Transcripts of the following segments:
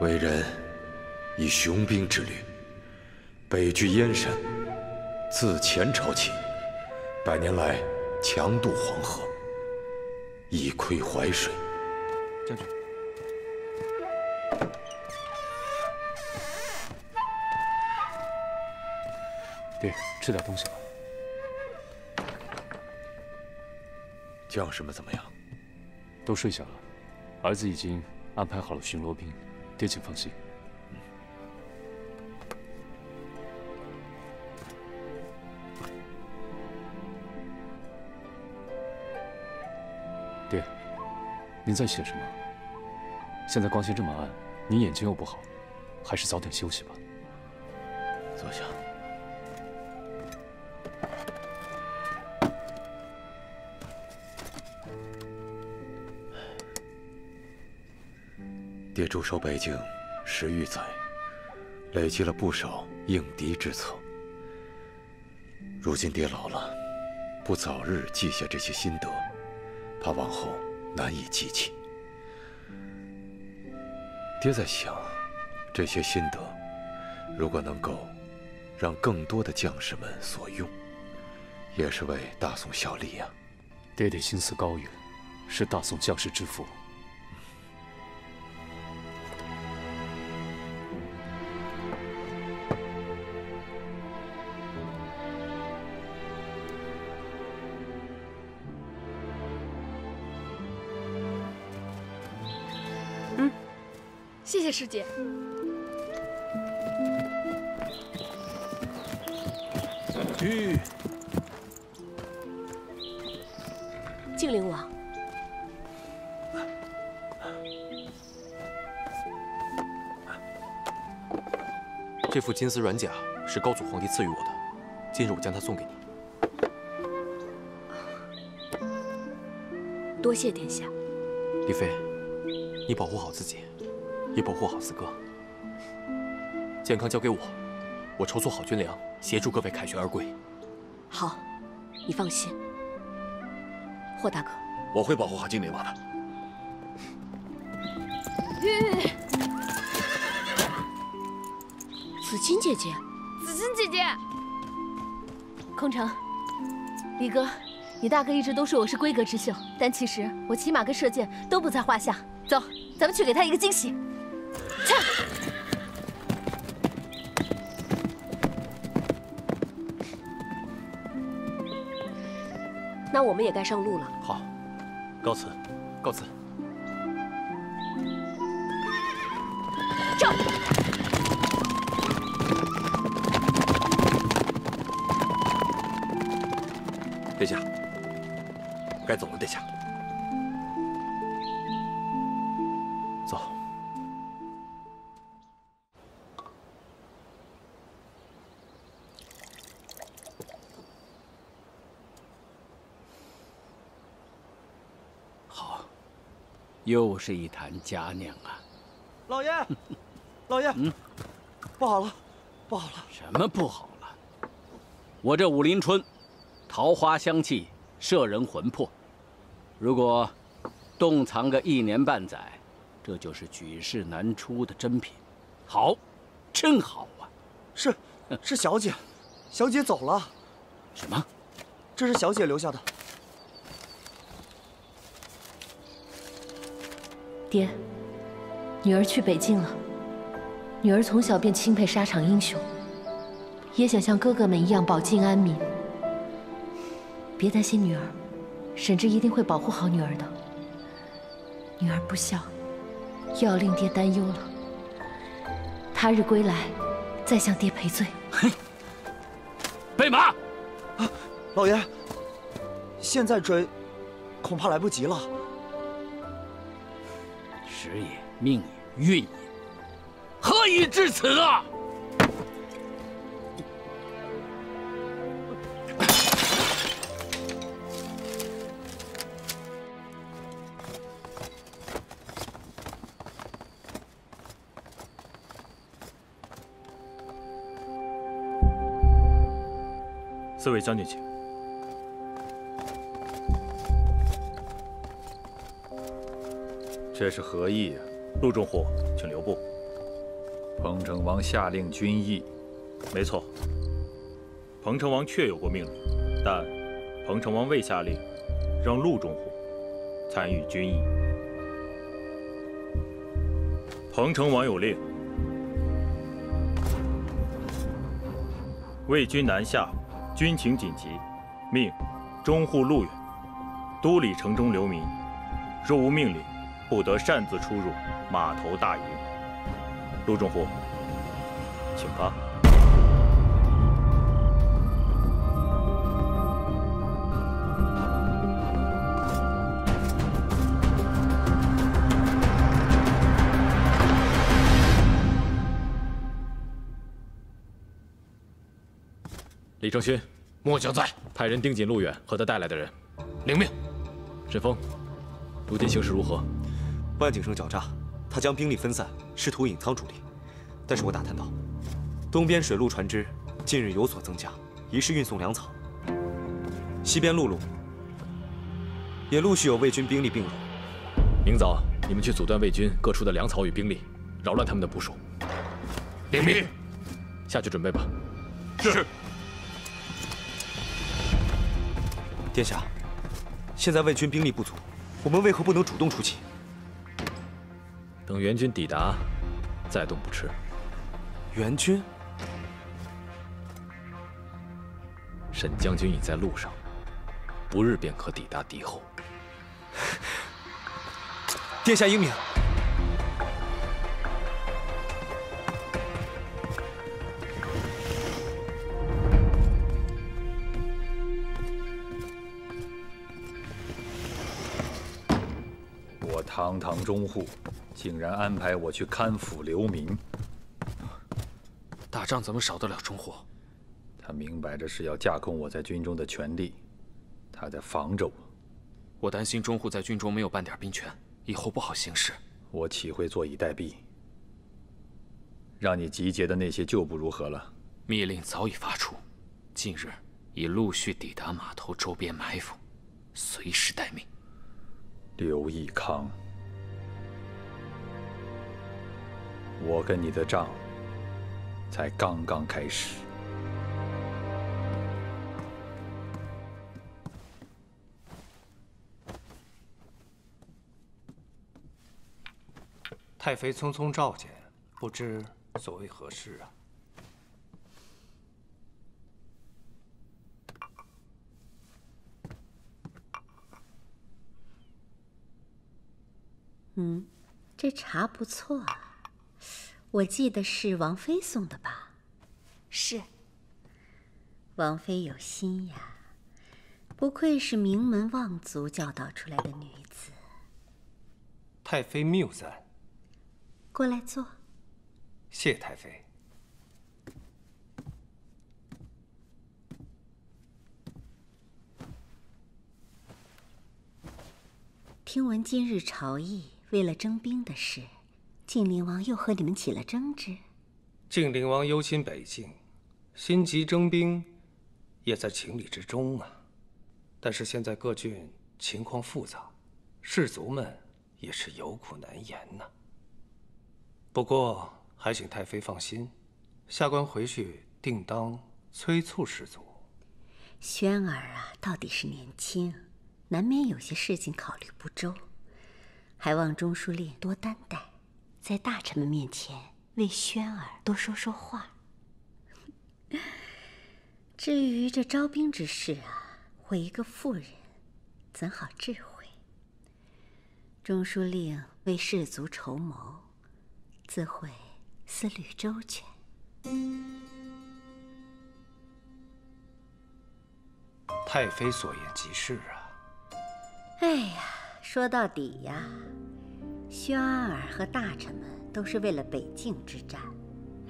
为人以雄兵之略，北据燕山，自前朝起，百年来强渡黄河，以窥淮水。将军，爹，吃点东西吧。将士们怎么样？都睡下了。儿子已经安排好了巡逻兵，爹请放心。爹，您在写什么？现在光线这么暗，您眼睛又不好，还是早点休息吧。驻守北境十余载，累积了不少应敌之策。如今爹老了，不早日记下这些心得，怕往后难以记起。爹在想，这些心得，如果能够让更多的将士们所用，也是为大宋效力呀。爹爹心思高远，是大宋将士之父。师姐。去。靖灵王，这副金丝软甲是高祖皇帝赐予我的，今日我将它送给你。多谢殿下。李妃，你保护好自己。也保护好四哥，健康交给我，我筹措好军粮，协助各位凯旋而归。好，你放心。霍大哥，我会保护好金灵王的。紫金姐姐，紫金姐姐，空城，李哥，你大哥一直都说我是闺阁之秀，但其实我骑马跟射箭都不在话下。走，咱们去给他一个惊喜。那我们也该上路了。好，告辞，告辞。走。殿下，该走了，殿下。又是一坛佳酿啊！老爷，老爷，嗯，不好了，不好了！什么不好了？我这武林春，桃花香气，摄人魂魄。如果冻藏个一年半载，这就是举世难出的珍品。好，真好啊！是，是小姐，小姐走了。什么？这是小姐留下的。爹，女儿去北境了。女儿从小便钦佩沙场英雄，也想像哥哥们一样保境安民。别担心女儿，婶侄一定会保护好女儿的。女儿不孝，又要令爹担忧了。他日归来，再向爹赔罪。嘿，备马！啊，老爷，现在追，恐怕来不及了。时也，命也，运也，何以至此啊！四位将军，请。这是何意啊？陆中虎，请留步。彭城王下令军役。没错，彭城王确有过命令，但彭城王未下令让陆中虎参与军役。彭城王有令，魏军南下，军情紧急，命中护路远，都里城中流民。若无命令，不得擅自出入码头大营。陆仲虎，请发。李正勋，末将在。派人盯紧陆远和他带来的人。领命。沈峰，如今形势如何？万景生狡诈，他将兵力分散，试图隐藏主力。但是我打探到，东边水路船只近日有所增加，疑是运送粮草。西边陆路也陆续有魏军兵力并入。明早你们去阻断魏军各处的粮草与兵力，扰乱他们的部署。领命。下去准备吧。是。殿下，现在魏军兵力不足，我们为何不能主动出击？等援军抵达，再动不迟。援军？沈将军已在路上，不日便可抵达敌后。殿下英明。中护，竟然安排我去看府流民。打仗怎么少得了中护？他明摆着是要架空我在军中的权力，他在防着我。我担心中护在军中没有半点兵权，以后不好行事。我岂会坐以待毙？让你集结的那些旧部如何了？密令早已发出，近日已陆续抵达码头周边埋伏，随时待命。刘义康。我跟你的账才刚刚开始。太妃匆匆召见，不知所谓何事啊？嗯，这茶不错啊。我记得是王妃送的吧？是。王妃有心呀，不愧是名门望族教导出来的女子。太妃谬赞。过来坐。谢太妃。听闻今日朝议为了征兵的事。晋灵王又和你们起了争执。晋灵王忧心北境，心急征兵，也在情理之中啊。但是现在各郡情况复杂，士卒们也是有苦难言呐。不过还请太妃放心，下官回去定当催促士卒。轩儿啊，到底是年轻，难免有些事情考虑不周，还望中书令多担待。在大臣们面前为轩儿多说说话。至于这招兵之事啊，我一个妇人怎好智慧？中书令为士卒筹谋，自会思虑周全。太妃所言极是啊。哎呀，说到底呀。轩儿和大臣们都是为了北境之战，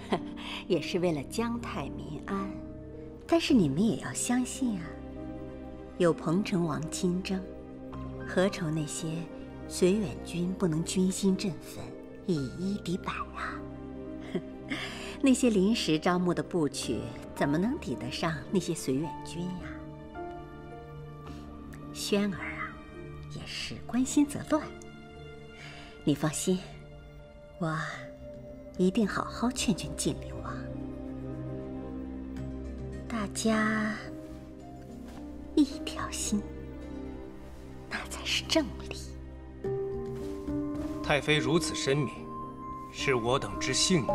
也是为了疆泰民安。但是你们也要相信啊，有彭城王亲征，何愁那些绥远军不能军心振奋，以一敌百啊？那些临时招募的部曲怎么能抵得上那些绥远军呀？轩儿啊，也是关心则乱。你放心，我一定好好劝劝晋灵王。大家一条心，那才是正理。太妃如此深明，是我等之幸啊！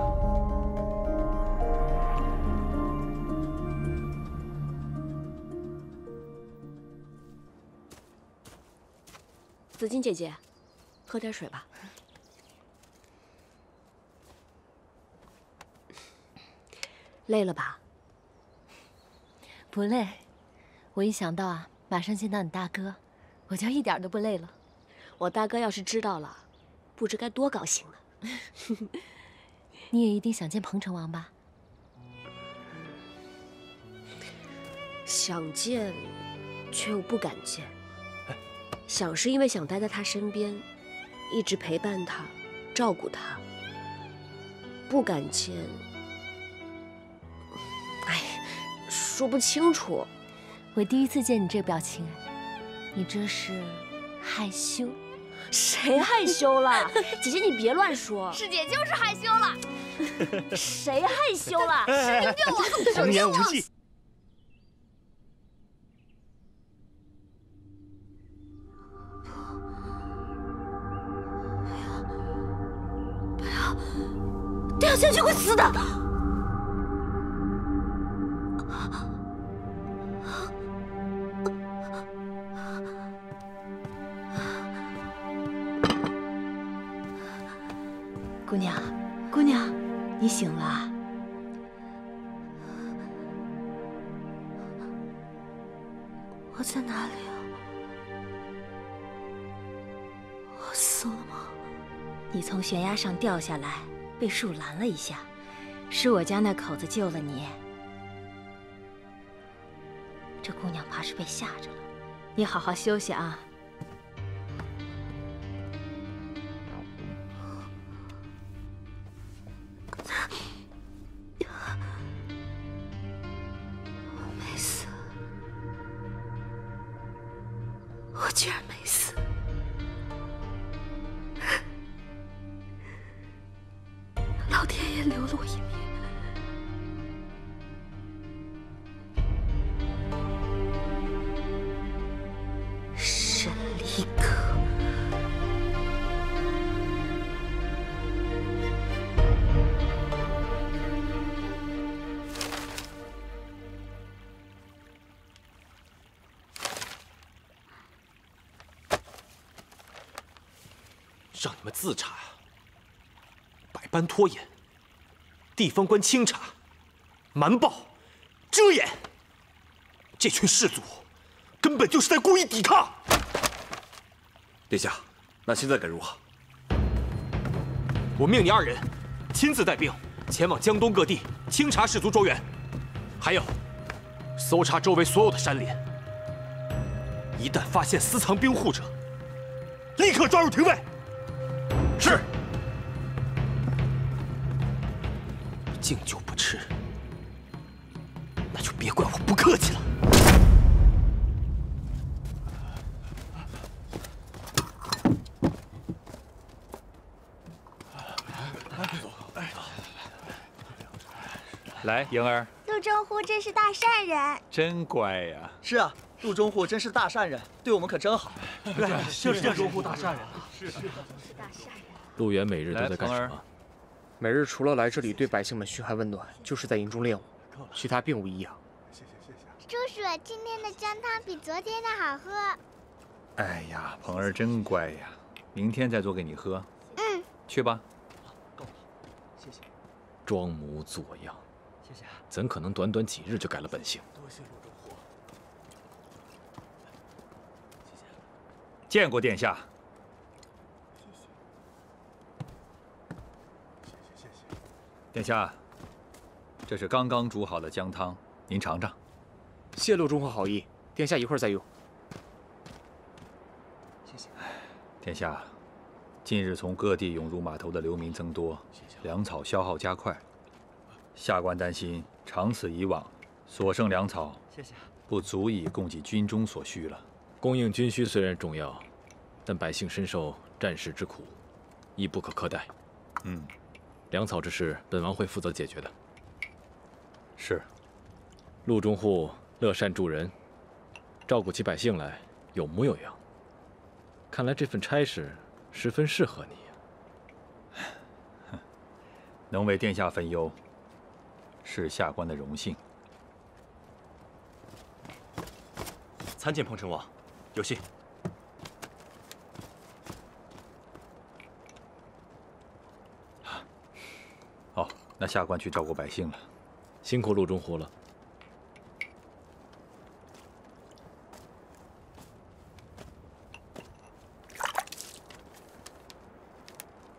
紫金姐姐，喝点水吧。累了吧？不累，我一想到啊，马上见到你大哥，我就一点都不累了。我大哥要是知道了，不知该多高兴呢。你也一定想见彭城王吧？想见，却又不敢见。想是因为想待在他身边，一直陪伴他，照顾他。不敢见，说不清楚。我第一次见你这表情，你这是害羞？谁害羞了？姐姐你别乱说。师姐就是害羞了。谁害羞了？是你救我，童言无忌。掉下去会死的。上掉下来。被树拦了一下，是我家那口子救了你。这姑娘怕是被吓着了，你好好休息啊。一个，让你们自查，百般拖延，地方官清查，瞒报，遮掩，这群士卒根本就是在故意抵抗。殿下，那现在该如何？我命你二人亲自带兵前往江东各地清查士卒庄园，还有搜查周围所有的山林。一旦发现私藏兵户者，立刻抓入廷尉。是。敬酒不吃，那就别怪我不客气了。来，莹儿，陆中户真是大善人。真乖呀。是啊，陆中户真是大善人，对我们可真好。对，就是陆中户大善人。是是大善人。陆源每日都在干什么？每日除了来这里对百姓们嘘寒问暖，就是在营中练武，其他并无异样。谢谢谢谢。叔叔，今天的姜汤比昨天的好喝。哎呀，鹏儿真乖呀，明天再做给你喝。嗯。去吧。够了，谢谢。装模作样。怎可能短短几日就改了本性？多谢陆中户。谢谢。见过殿下。殿下，这是刚刚煮好的姜汤，您尝尝。谢陆中户好意，殿下一会儿再用。谢谢。殿下，近日从各地涌入码头的流民增多，粮草消耗加快，下官担心长此以往，所剩粮草谢谢不足以供给军中所需了。供应军需虽然重要，但百姓深受战事之苦，亦不可苛待。嗯。粮草之事，本王会负责解决的。是。陆中户乐善助人，照顾起百姓来有模有样。看来这份差事十分适合你。能为殿下分忧，是下官的荣幸。参见彭城王，有信。好，那下官去照顾百姓了。辛苦陆中虎了。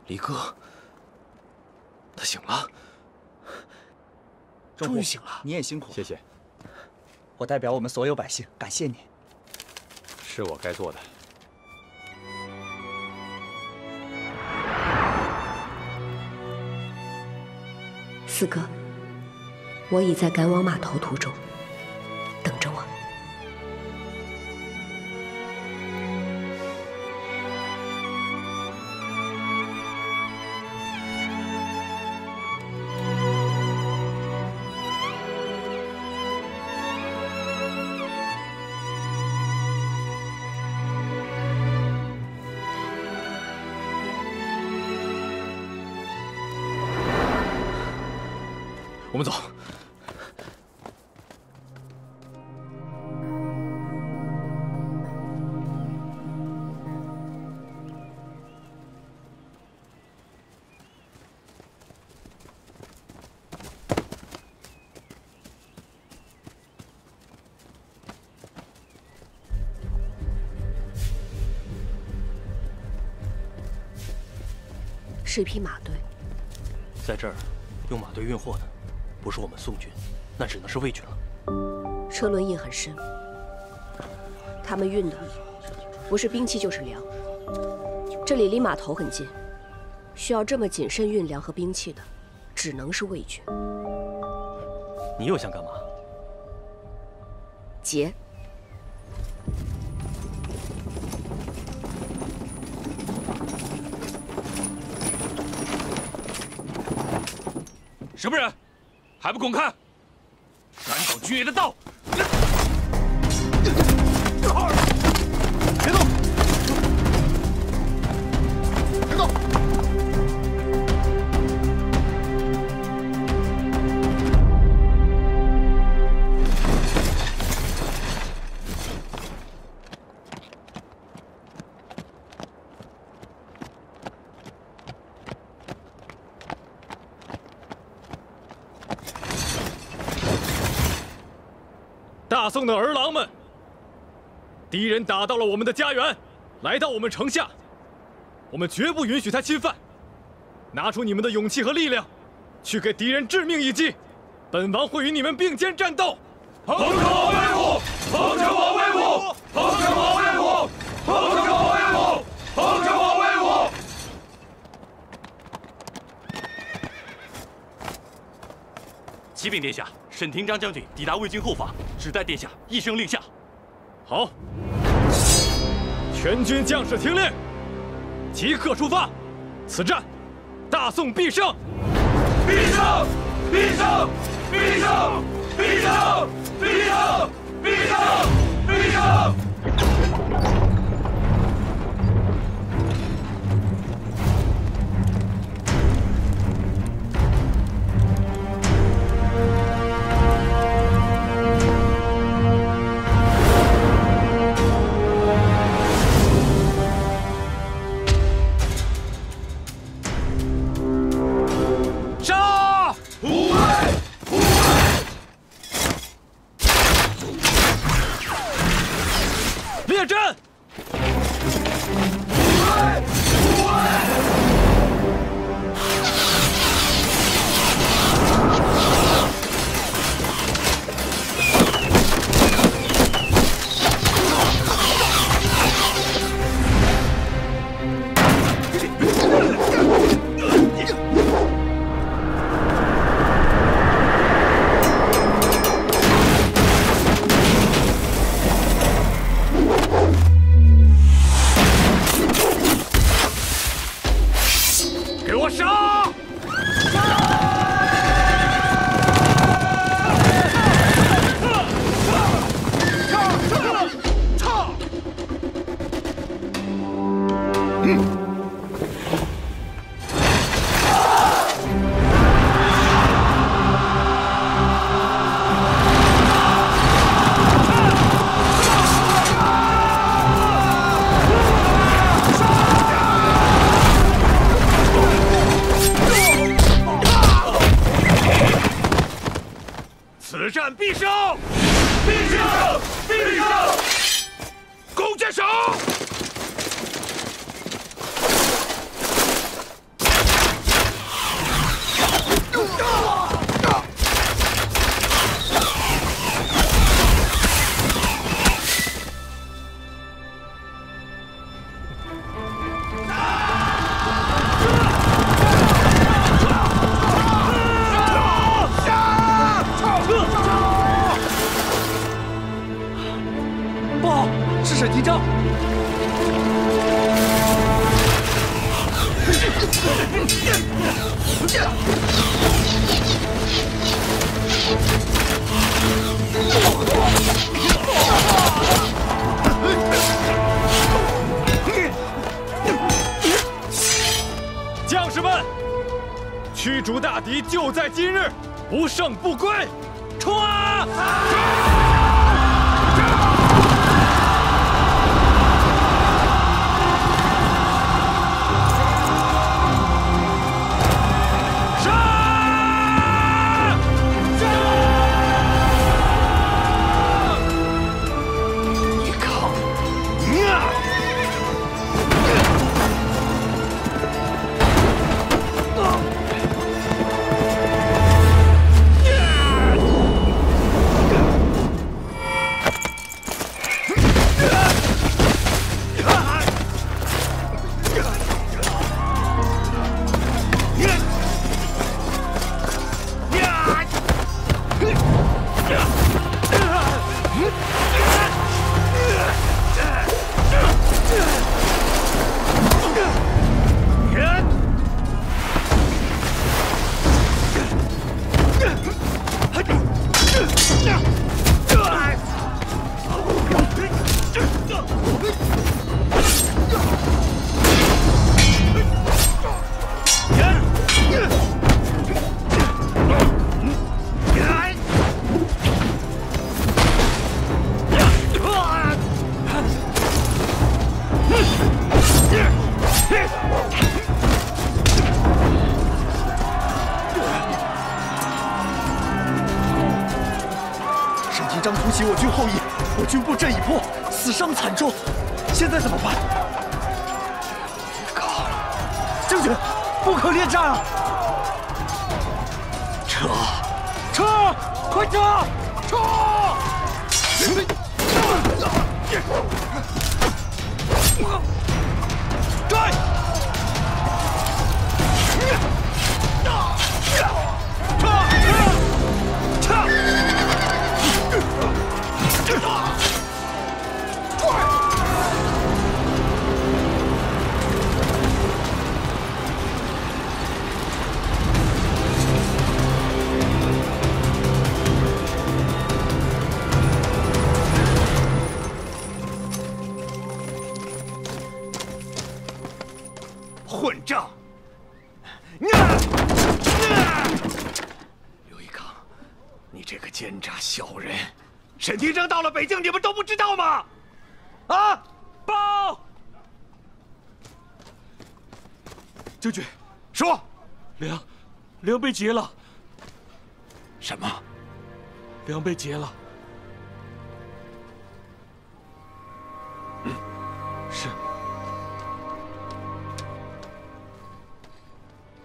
离哥，他醒了，终于醒了。你也辛苦，谢谢。我代表我们所有百姓感谢你。是我该做的。四哥，我已在赶往码头途中，我们走。是一匹马队，在这儿用马队运货的，不是我们宋军，那只能是魏军了。车轮印很深，他们运的不是兵器就是粮。这里离码头很近，需要这么谨慎运粮和兵器的，只能是魏军。你又想干嘛？劫。什么人？还不滚开！敢挡军爷的道！的儿郎们，敌人打到了我们的家园，来到我们城下，我们绝不允许他侵犯。拿出你们的勇气和力量，去给敌人致命一击！本王会与你们并肩战斗。彭城王威武！彭城王威武！彭城王威武！彭城王威武！彭城王威武！启禀殿下，沈廷章将军抵达魏军后方，只待殿下一声令下。好，全军将士听令，即刻出发！此战，大宋必胜！必胜！必胜！必胜！必胜！必胜！必胜！必胜！军布阵已破，死伤惨重，现在怎么办？靠！将军，不可恋战啊！撤！撤！快撤！撤！到了北京，你们都不知道吗？啊！报！将军，说，梁，梁被劫了。什么？梁被劫了。是。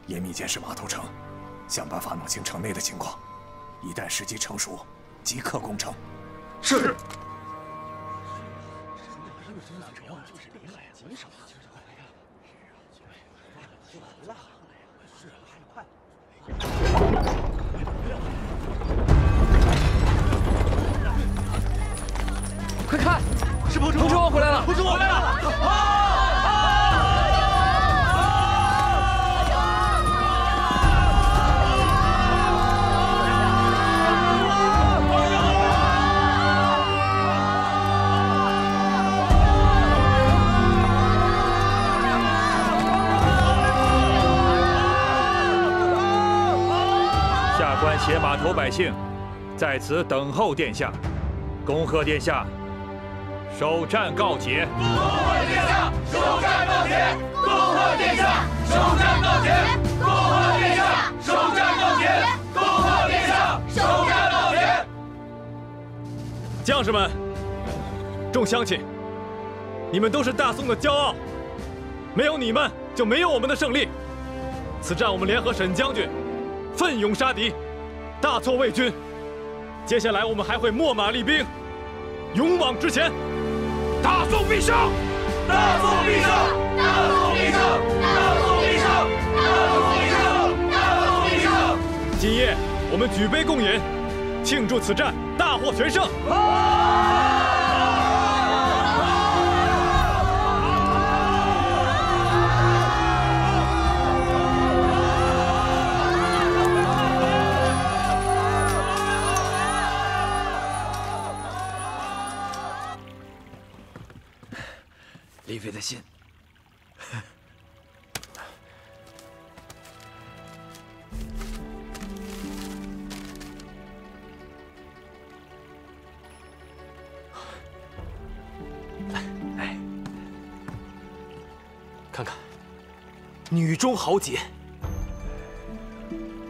严密监视码头城，想办法弄清城内的情况。一旦时机成熟，即刻攻城。是。快看，是彭彭城王回来了！彭城王回来了！头百姓在此等候殿下，恭贺殿下首战告捷。恭贺殿下首战告捷！恭贺殿下首战告捷！恭贺殿下首战告捷！恭贺殿下首战告捷！将士们，众乡亲，你们都是大宋的骄傲，没有你们就没有我们的胜利。此战我们联合沈将军，奋勇杀敌，大挫魏军。接下来我们还会秣马厉兵，勇往直前。大宋必胜！大宋必胜！大宋必胜！大宋必胜！大宋必胜！大宋必胜！今夜我们举杯共饮，庆祝此战大获全胜。李妃的信。哎，看看，女中豪杰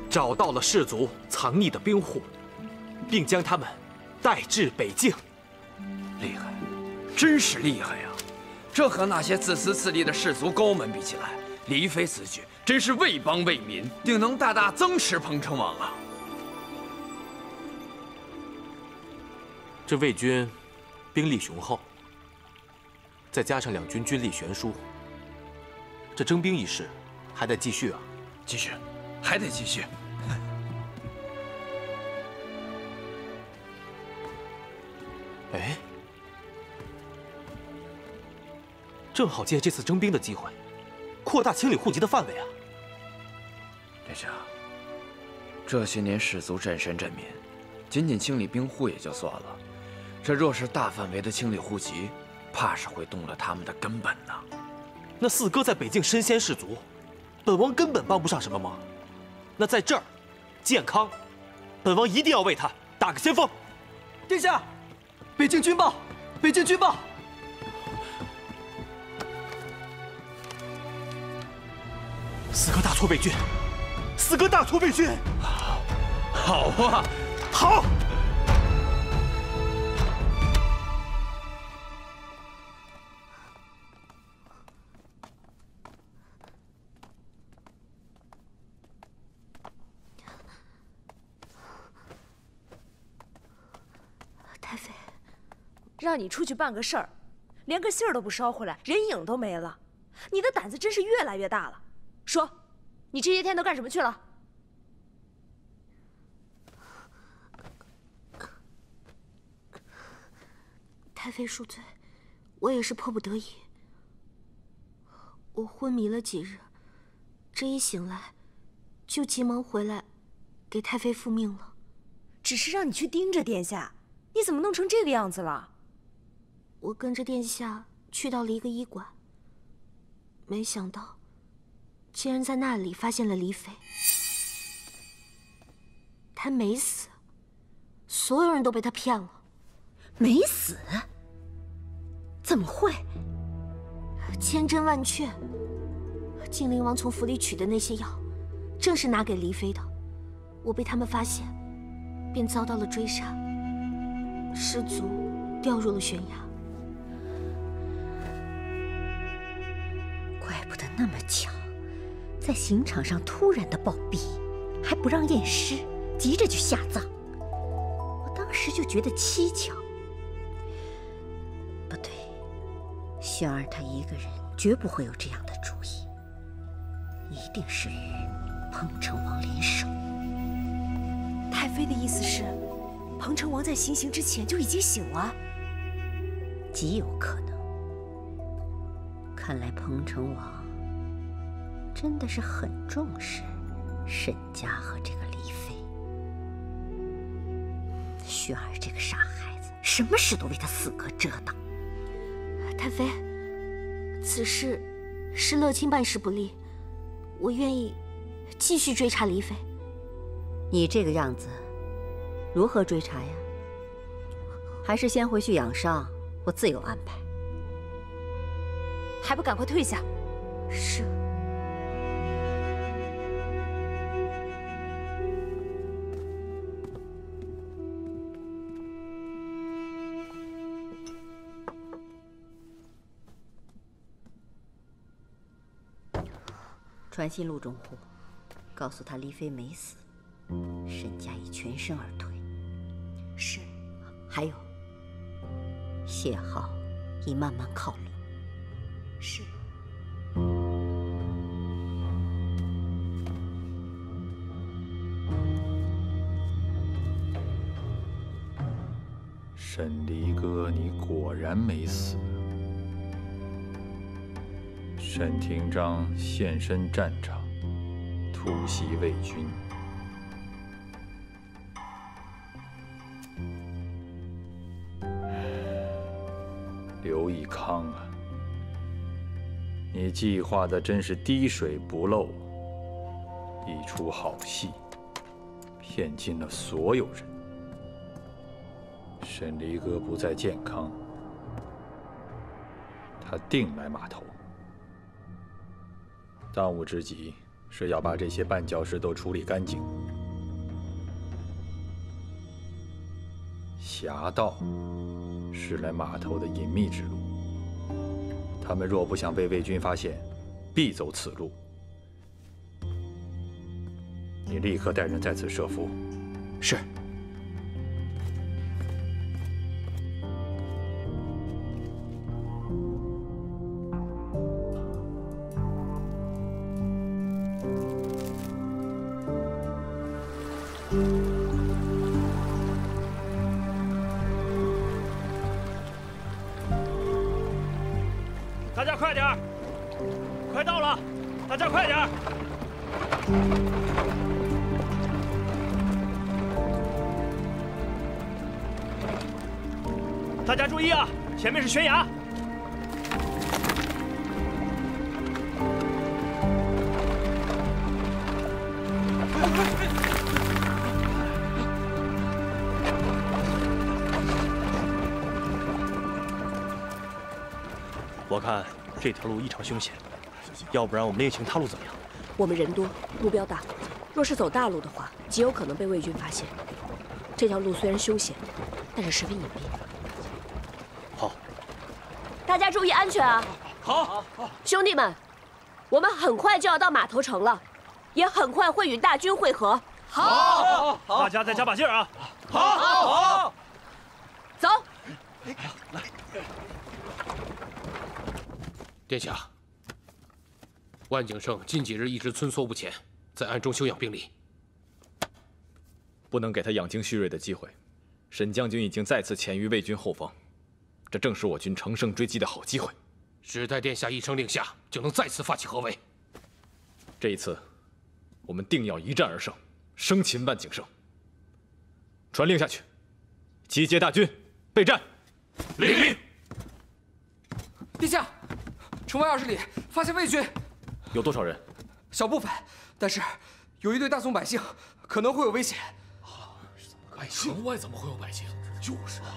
找到了氏族藏匿的兵户，并将他们带至北境。厉害，真是厉害呀！这和那些自私自利的士族高门比起来，黎妃此举真是为邦为民，定能大大增持彭城王啊！这魏军兵力雄厚，再加上两军军力悬殊，这征兵一事还得继续啊！继续，还得继续。正好借这次征兵的机会，扩大清理户籍的范围啊！殿下，这些年士族占山占民，仅仅清理兵户也就算了，这若是大范围的清理户籍，怕是会动了他们的根本呐。那四哥在北境身先士卒，本王根本帮不上什么忙。那在这儿，健康，本王一定要为他打个先锋。殿下，北境军报，北境军报。四哥大挫魏军，四哥大挫魏军。好啊，好。太妃，让你出去办个事儿，连个信儿都不捎回来，人影都没了，你的胆子真是越来越大了。说，你这些天都干什么去了？太妃恕罪，我也是迫不得已。我昏迷了几日，这一醒来，就急忙回来，给太妃复命了。只是让你去盯着殿下，你怎么弄成这个样子了？我跟着殿下去到了一个医馆，没想到，竟然在那里发现了黎妃。她没死，所有人都被她骗了。没死？怎么会？千真万确。精灵王从府里取的那些药，正是拿给黎妃的。我被他们发现，便遭到了追杀，失足掉入了悬崖。怪不得那么巧，在刑场上突然的暴毙，还不让验尸，急着就下葬。我当时就觉得蹊跷。不对，轩儿她一个人绝不会有这样的主意，一定是与彭城王联手。太妃的意思是，彭城王在行刑之前就已经醒了，极有可能。看来彭城王真的是很重视沈家和这个李妃。雪儿这个傻孩子，什么事都为他四哥遮挡。太妃，此事是乐清办事不力，我愿意继续追查李妃。你这个样子，如何追查呀？还是先回去养伤，我自有安排。还不赶快退下！是。传信陆中户，告诉他黎妃没死，沈家已全身而退。是。还有，谢浩已慢慢靠拢。章现身战场，突袭魏军。刘义康啊，你计划的真是滴水不漏，一出好戏，骗尽了所有人。沈离哥不再健康，他定来码头。当务之急是要把这些绊脚石都处理干净。侠盗是来码头的隐秘之路，他们若不想被魏军发现，必走此路。你立刻带人在此设伏。是。这条路异常凶险，要不然我们另行他路怎么样？我们人多，目标大，若是走大路的话，极有可能被魏军发现。这条路虽然凶险，但是十分隐蔽。好，大家注意安全啊！好，好兄弟们，我们很快就要到码头城了，也很快会与大军会合。好，好，好大家再加把劲儿啊！好，好，好走。来，殿下，万景胜近几日一直寸缩不前，在暗中休养病力，不能给他养精蓄锐的机会。沈将军已经再次潜于魏军后方，这正是我军乘胜追击的好机会。只待殿下一声令下，就能再次发起合围。这一次，我们定要一战而胜，生擒万景胜。传令下去，集结大军，备战。领命。殿下，城外二十里发现魏军，有多少人？小部分，但是有一队大宋百姓可能会有危险。百姓？城外怎么会有百姓？就是啊。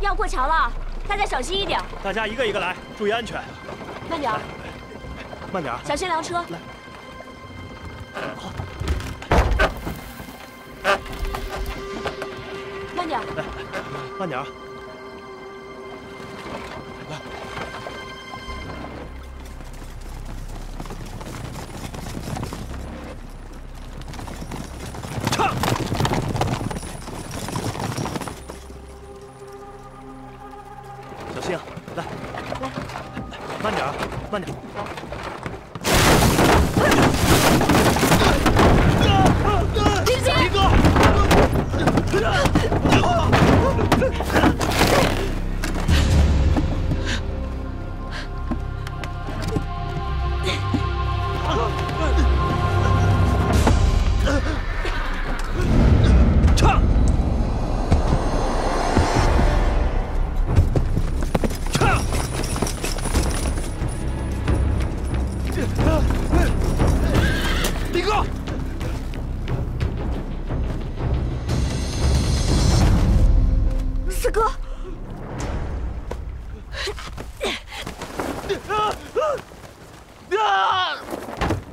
要过桥了，大家小心一点。大家一个一个来，注意安全。慢点儿，慢点儿，小心凉车。来，好，慢点慢点儿。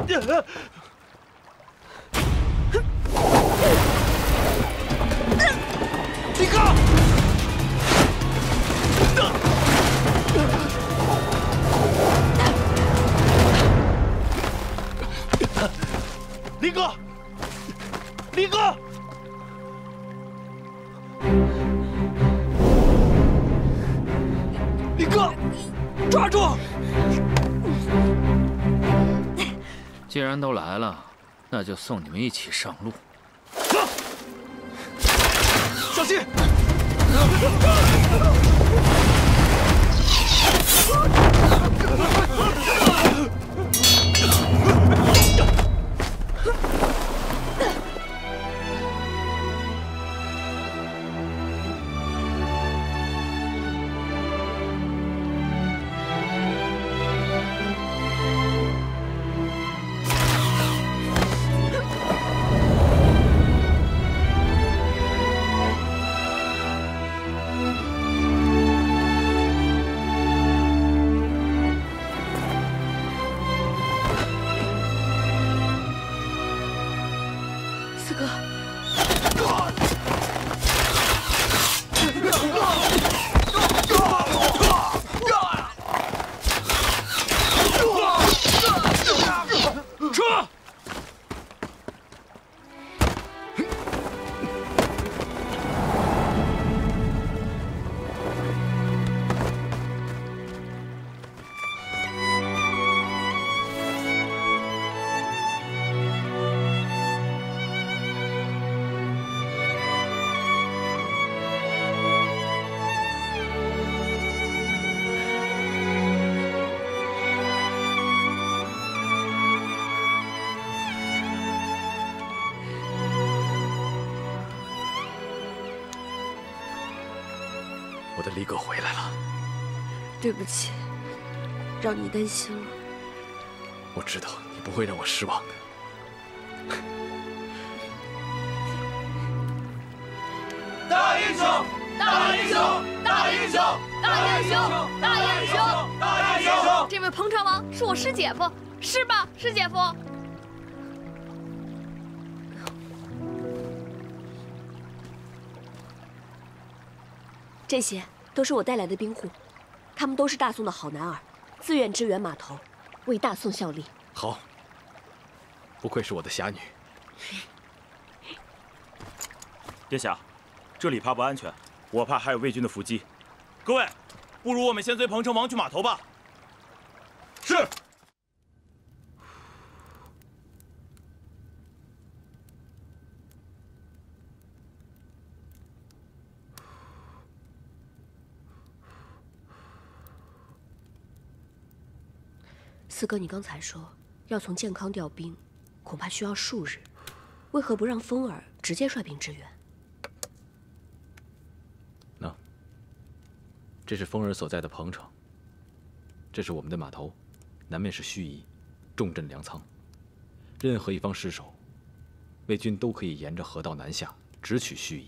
李哥！林哥！林哥！林哥，抓住！既然都来了，那就送你们一起上路。走小心！对不起，让你担心了。我知道你不会让我失望的。大英雄，大英雄，大英雄，大英雄，大英雄，大英雄！这位彭城王是我师姐夫，是吧，师姐夫？这些都是我带来的兵户，他们都是大宋的好男儿，自愿支援码头，为大宋效力。好，不愧是我的侠女。殿下，这里怕不安全，我怕还有魏军的伏击。各位，不如我们先随彭城王去码头吧。是。哥，你刚才说要从健康调兵，恐怕需要数日，为何不让风儿直接率兵支援？那，这是风儿所在的彭城，这是我们的码头，南面是盱眙，重镇粮仓，任何一方失守，魏军都可以沿着河道南下，直取盱眙。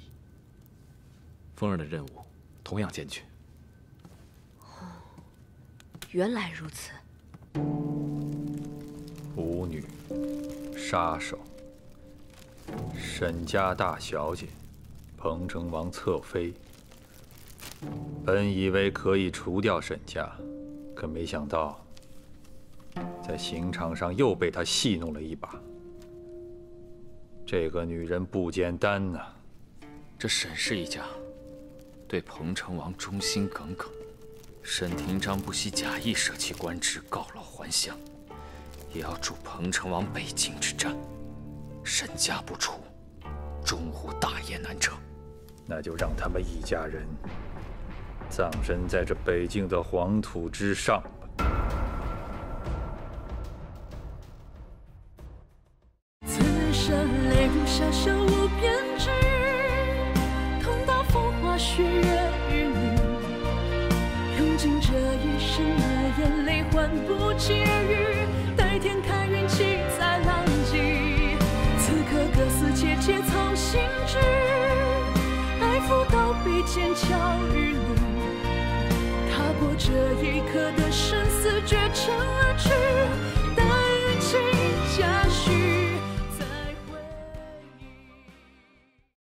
风儿的任务同样艰巨。哦原来如此。舞女，杀手，沈家大小姐，彭城王侧妃。本以为可以除掉沈家，可没想到，在刑场上又被他戏弄了一把。这个女人不简单呐！这沈氏一家对彭城王忠心耿耿。沈廷章不惜假意舍弃官职，告老还乡，也要助彭城王北境之战。身家不除，中湖大业难成。那就让他们一家人葬身在这北境的黄土之上